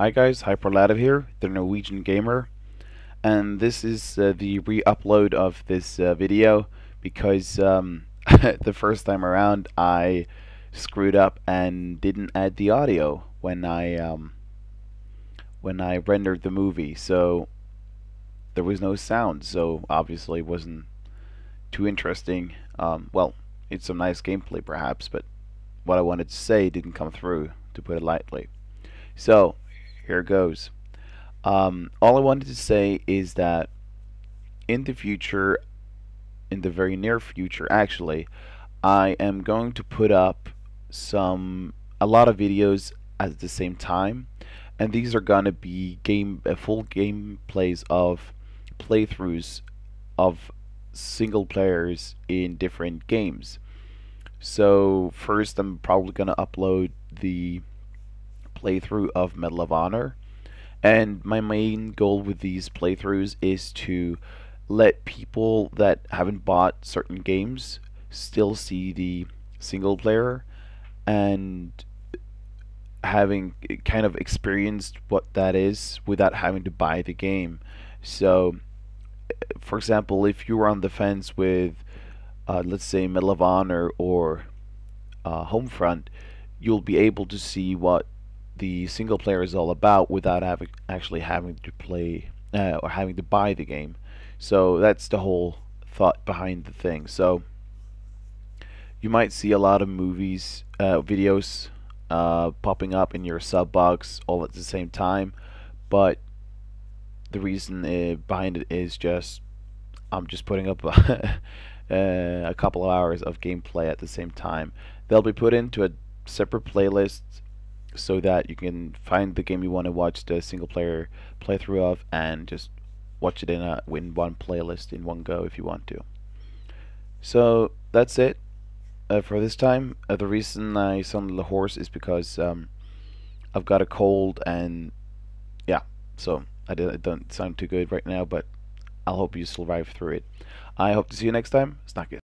Hi guys, hyperLativ here, the Norwegian Gamer, and this is uh, the re-upload of this uh, video because um, the first time around I screwed up and didn't add the audio when I um, when I rendered the movie, so there was no sound, so obviously it wasn't too interesting. Um, well, it's some nice gameplay perhaps, but what I wanted to say didn't come through, to put it lightly. So here goes. Um, all I wanted to say is that in the future, in the very near future actually, I am going to put up some a lot of videos at the same time and these are gonna be game uh, full gameplays of playthroughs of single players in different games so first I'm probably gonna upload the playthrough of Medal of Honor. And my main goal with these playthroughs is to let people that haven't bought certain games still see the single player and having kind of experienced what that is without having to buy the game. So, for example, if you were on the fence with, uh, let's say, Medal of Honor or uh, Homefront, you'll be able to see what the single player is all about without having actually having to play uh, or having to buy the game. So that's the whole thought behind the thing. So you might see a lot of movies, uh, videos uh, popping up in your sub box all at the same time, but the reason uh, behind it is just I'm just putting up a, a couple of hours of gameplay at the same time. They'll be put into a separate playlist so that you can find the game you want to watch the single player playthrough of and just watch it in a in one playlist in one go if you want to. So that's it uh, for this time. Uh, the reason I sound a hoarse is because um, I've got a cold and yeah, so I, did, I don't sound too good right now, but I'll hope you survive through it. I hope to see you next time. Snack it.